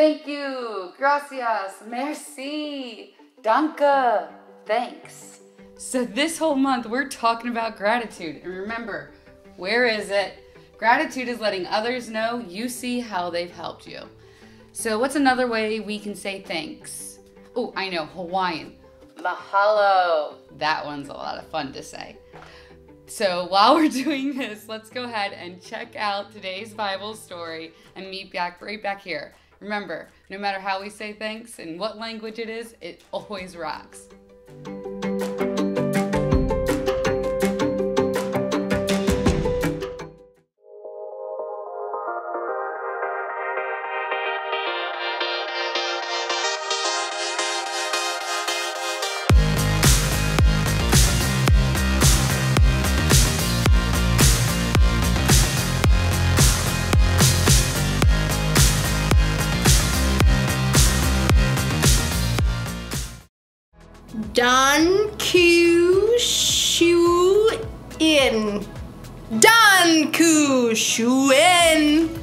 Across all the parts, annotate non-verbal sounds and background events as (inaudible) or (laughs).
Thank you. Gracias. Merci. Danke. Thanks. So, this whole month, we're talking about gratitude. And remember, where is it? Gratitude is letting others know you see how they've helped you. So, what's another way we can say thanks? Oh, I know, Hawaiian. Mahalo. That one's a lot of fun to say. So while (laughs) we're doing this, let's go ahead and check out today's Bible story and meet back right back here. Remember, no matter how we say thanks and what language it is, it always rocks. Ku Shu In. Ku Shu In.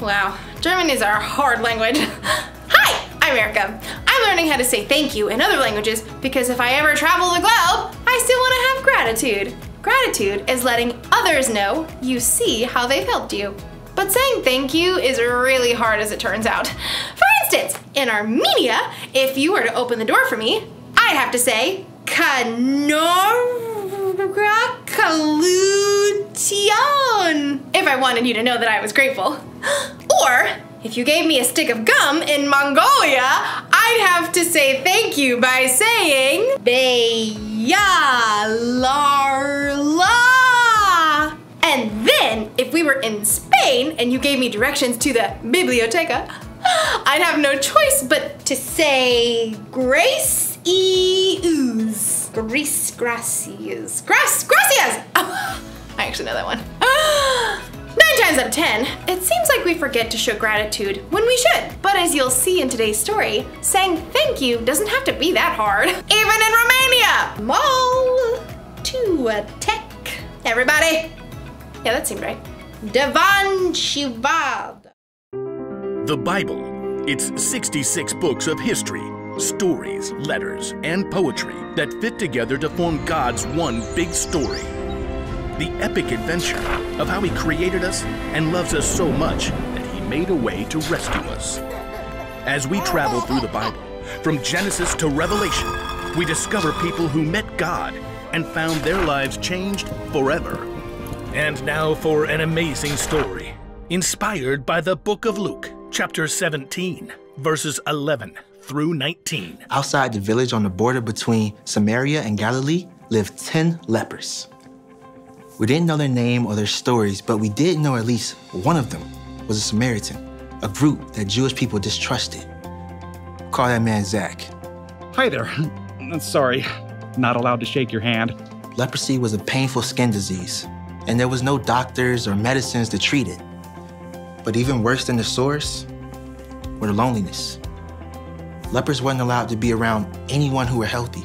Wow, German is our hard language. (laughs) Hi, I'm Erica. I'm learning how to say thank you in other languages because if I ever travel the globe, I still want to have gratitude. Gratitude is letting others know you see how they've helped you. But saying thank you is really hard as it turns out. For instance, in Armenia, if you were to open the door for me, I'd have to say, Congratulations if I wanted you to know that I was grateful. (gasps) Or, if you gave me a stick of gum in Mongolia, I'd have to say thank you by saying, Beyalarla. And then, if we were in Spain and you gave me directions to the biblioteca, (gasps) I'd have no choice but to say grace e ooze. Grace gracias. Grass gracias! Oh, (laughs) I actually know that one. (gasps) Nine times out of ten, it seems like we forget to show gratitude when we should. But as you'll see in today's story, saying thank you doesn't have to be that hard. (laughs) Even in Romania! Mall to a tech. Everybody? Yeah, that seemed right. Devan Shivad. The Bible. It's 66 books of history, stories, letters, and poetry that fit together to form God's one big story. The epic adventure of how He created us and loves us so much that He made a way to rescue us. As we travel through the Bible, from Genesis to Revelation, we discover people who met God and found their lives changed forever. And now for an amazing story, inspired by the book of Luke, chapter 17, verses 11 through 19. Outside the village on the border between Samaria and Galilee lived 10 lepers. We didn't know their name or their stories, but we did know at least one of them was a Samaritan, a group that Jewish people distrusted. Call that man Zach. Hi there. Sorry, not allowed to shake your hand. Leprosy was a painful skin disease, and there was no doctors or medicines to treat it. But even worse than the sores were the loneliness. Lepers weren't allowed to be around anyone who were healthy,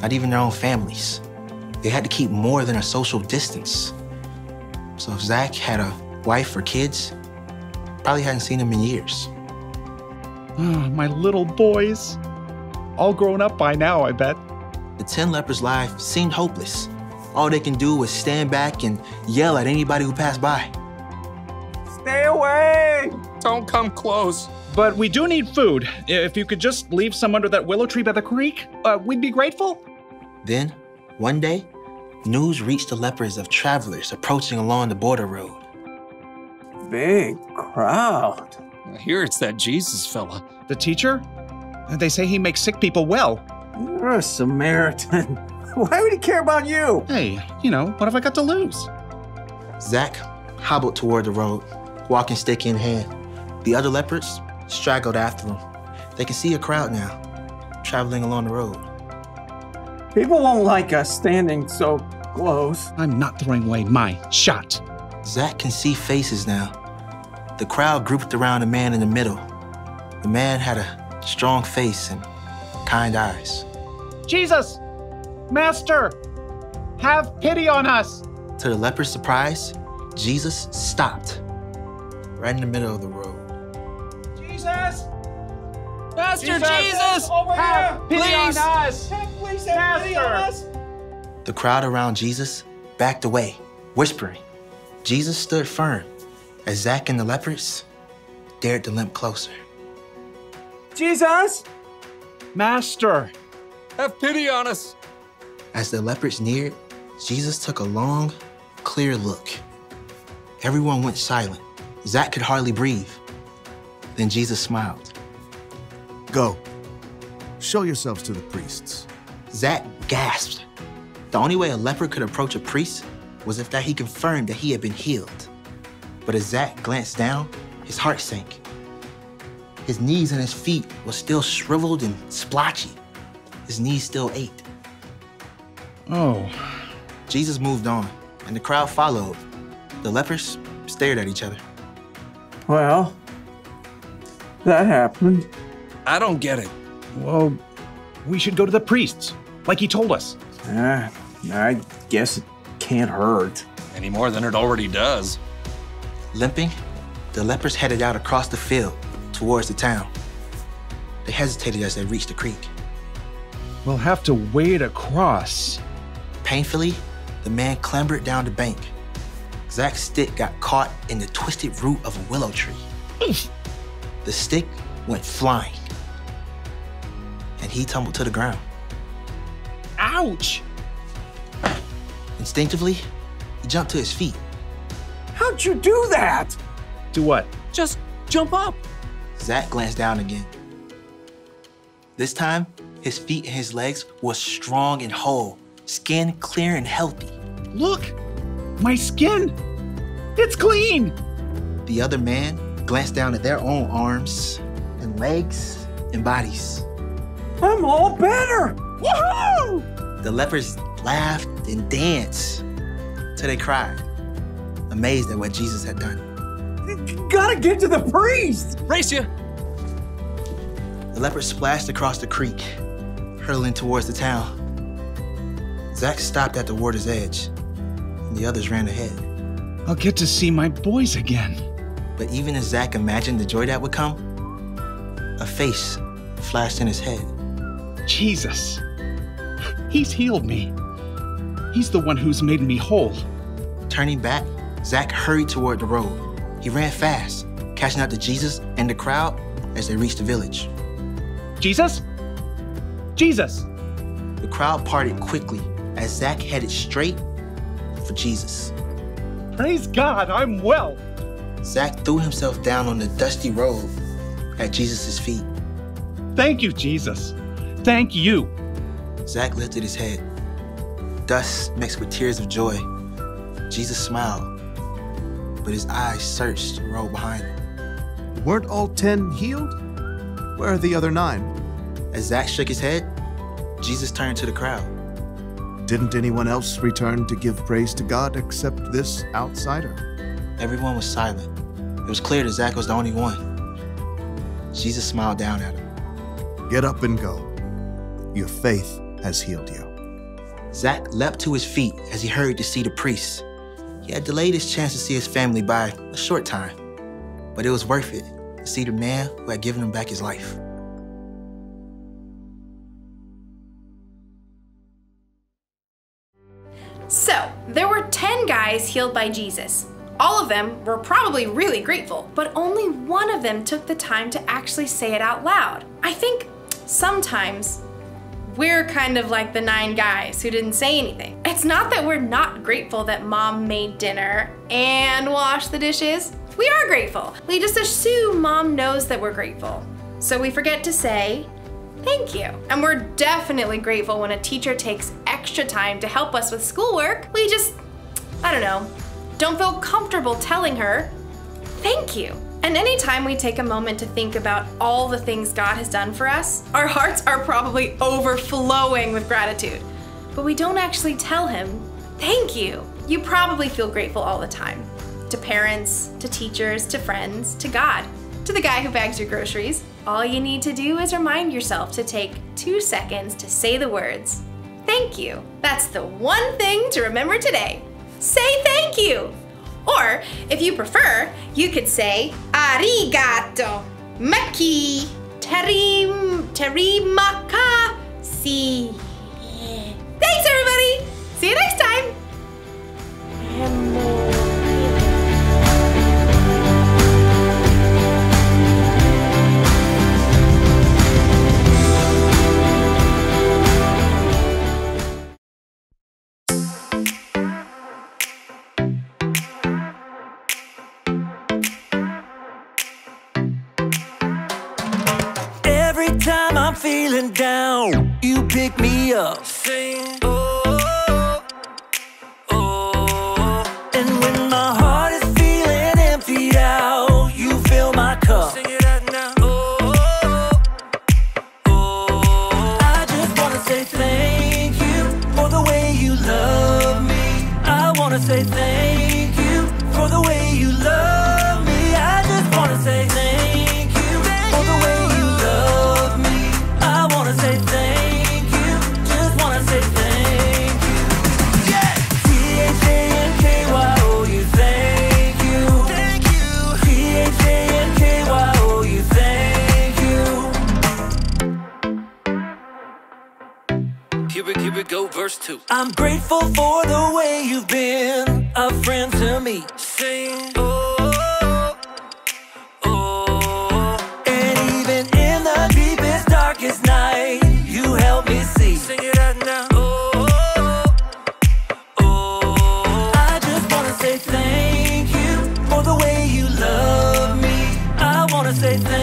not even their own families. They had to keep more than a social distance. So if Zach had a wife or kids, probably hadn't seen them in years. Ah, my little boys. All grown up by now, I bet. The 10 lepers' life seemed hopeless. All they can do was stand back and yell at anybody who passed by. Stay away! Don't come close. But we do need food. If you could just leave some under that willow tree by the creek, uh, we'd be grateful. Then, one day, news reached the lepers of travelers approaching along the border road. Big crowd. I hear it's that Jesus fella. The teacher? They say he makes sick people well. You're a Samaritan. (laughs) Why would he care about you? Hey, you know, what have I got to lose? Zach hobbled toward the road, walking stick in hand. The other lepers straggled after him. They can see a crowd now, traveling along the road. People won't like us standing so close. I'm not throwing away my shot. Zach can see faces now. The crowd grouped around a man in the middle. The man had a strong face and kind eyes. Jesus! Master! Have pity on us! To the leper's surprise, Jesus stopped right in the middle of the road. Jesus! Master Jesus! Over Have here! pity on Please! us! Please have pity on us! The crowd around Jesus backed away, whispering. Jesus stood firm as Zach and the lepers dared to limp closer. Jesus! Master! Have pity on us! As the lepers neared, Jesus took a long, clear look. Everyone went silent. Zach could hardly breathe. Then Jesus smiled. Go. Show yourselves to the priests. Zach gasped. The only way a leper could approach a priest was if that he confirmed that he had been healed. But as Zach glanced down, his heart sank. His knees and his feet were still shriveled and splotchy. His knees still ached. Oh, Jesus moved on, and the crowd followed. The lepers stared at each other. Well, that happened. I don't get it. well, we should go to the priests, like he told us. Uh, I guess it can't hurt. Any more than it already does. Limping, the lepers headed out across the field towards the town. They hesitated as they reached the creek. We'll have to wade across. Painfully, the man clambered down the bank. Zach's stick got caught in the twisted root of a willow tree. the stick went flying, and he tumbled to the ground. Ouch! Instinctively, he jumped to his feet. How'd you do that? Do what? Just jump up. Zach glanced down again. This time, his feet and his legs were strong and whole, skin clear and healthy. Look! My skin! It's clean! The other man glanced down at their own arms and legs and bodies. I'm all better. Woohoo! The lepers laughed and danced till they cried, amazed at what Jesus had done. Gotta get to the priest. Race you. The lepers splashed across the creek, hurtling towards the town. Zach stopped at the water's edge, and the others ran ahead. I'll get to see my boys again. But even as Zach imagined the joy that would come, a face flashed in his head. Jesus. He's healed me. He's the one who's made me whole. Turning back, Zach hurried toward the road. He ran fast, catching up to Jesus and the crowd as they reached the village. Jesus? Jesus! The crowd parted quickly as Zach headed straight for Jesus. Praise God, I'm well. Zach threw himself down on the dusty road at Jesus' feet. Thank you, Jesus. Thank you. Zach lifted his head. Dust mixed with tears of joy. Jesus smiled, but his eyes searched the road behind him. Weren't all ten healed? Where are the other nine? As Zach shook his head, Jesus turned to the crowd. Didn't anyone else return to give praise to God except this outsider? Everyone was silent. It was clear that Zach was the only one. Jesus smiled down at him. Get up and go. Your faith has healed you. Zach leapt to his feet as he hurried to see the priest. He had delayed his chance to see his family by a short time, but it was worth it to see the man who had given him back his life. So, there were 10 guys healed by Jesus. All of them were probably really grateful, but only one of them took the time to actually say it out loud. I think sometimes we're kind of like the nine guys who didn't say anything. It's not that we're not grateful that mom made dinner and washed the dishes. We are grateful. We just assume mom knows that we're grateful. So we forget to say, Thank you. And we're definitely grateful when a teacher takes extra time to help us with schoolwork. We just, I don't know, don't feel comfortable telling her, thank you. And anytime we take a moment to think about all the things God has done for us, our hearts are probably overflowing with gratitude. But we don't actually tell Him, thank you. You probably feel grateful all the time to parents, to teachers, to friends, to God, to the guy who bags your groceries. All you need to do is remind yourself to take two seconds to say the words, thank you. That's the one thing to remember today. Say thank you. Or if you prefer, you could say arigato, maki, terim, terimaka-si. Thanks, everybody. See you next time. Down, you pick me up. Sing, go, verse 2. I'm grateful for the way you've been a friend to me. Sing, oh, oh. And even in the deepest, darkest night, you help me see. Sing it out now. Oh, oh. oh. I just wanna say thank you for the way you love me. I wanna say thank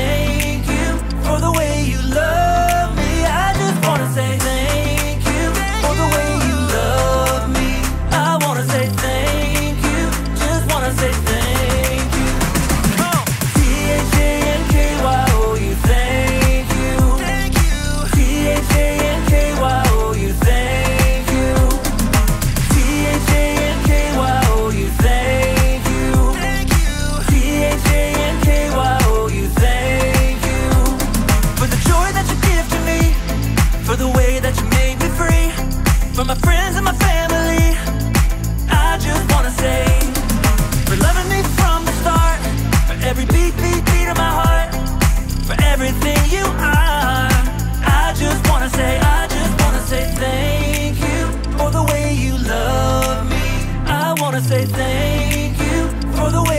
wanna say thank you for the way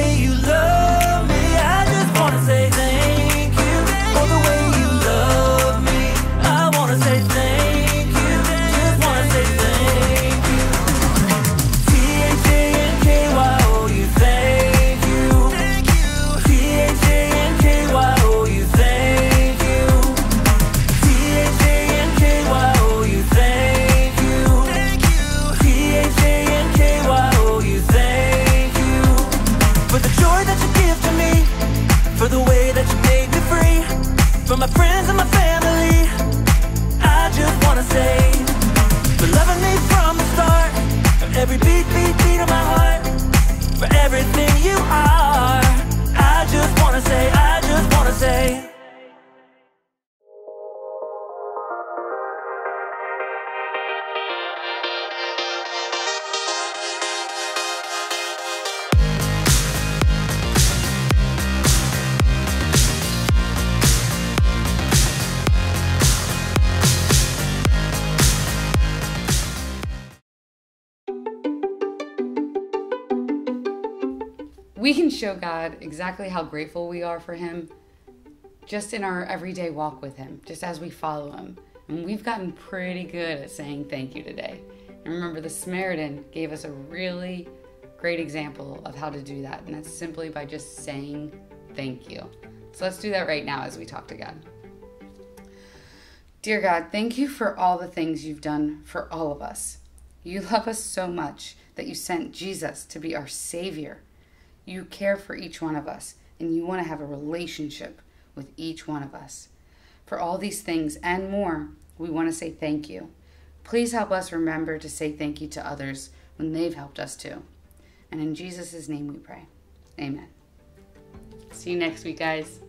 for my friends and my family, I just wanna say, for loving me from the start, every beat, beat, show God exactly how grateful we are for Him just in our everyday walk with Him, just as we follow Him. And we've gotten pretty good at saying thank you today. And remember, the Samaritan gave us a really great example of how to do that, and that's simply by just saying thank you. So let's do that right now as we talk to God. Dear God, thank you for all the things you've done for all of us. You love us so much that you sent Jesus to be our Savior. You care for each one of us, and you want to have a relationship with each one of us. For all these things and more, we want to say thank you. Please help us remember to say thank you to others when they've helped us too. And in Jesus' name we pray. Amen. See you next week, guys.